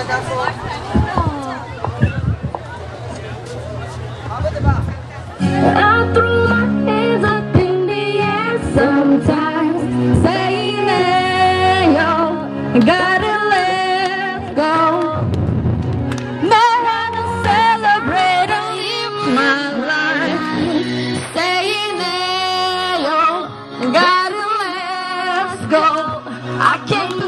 I threw my hands up in the air sometimes, saying, yo, gotta let go. To celebrate live my life, saying, yo, gotta let go. I can't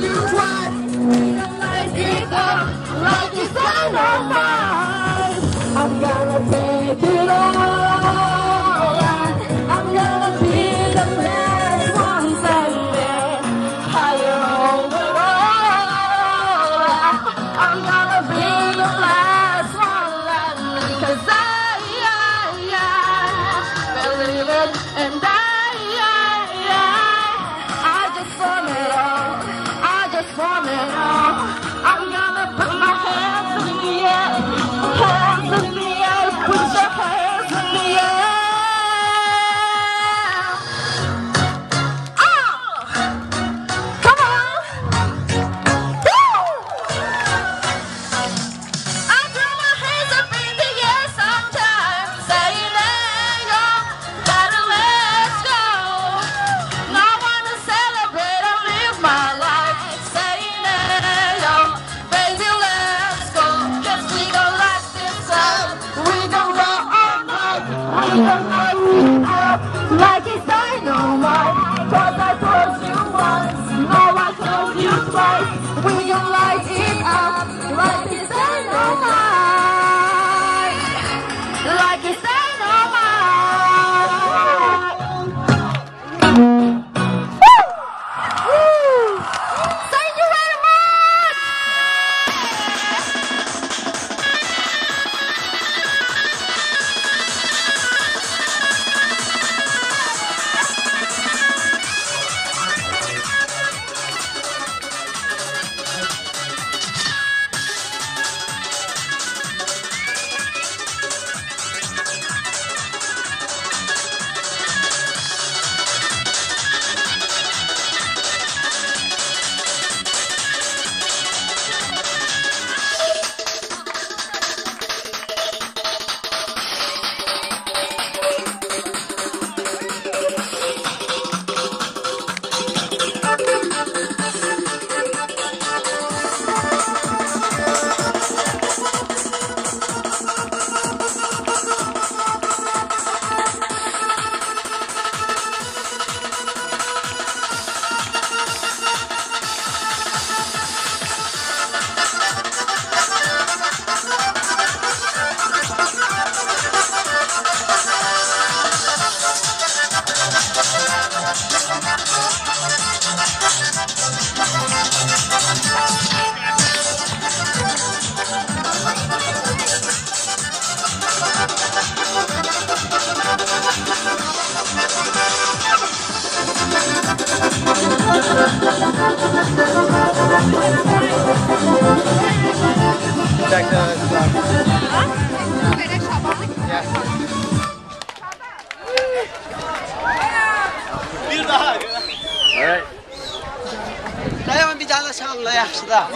you twice. Like the sun on fire. Like it's dynamite, cause I Yalla sağlığa yaxşı da.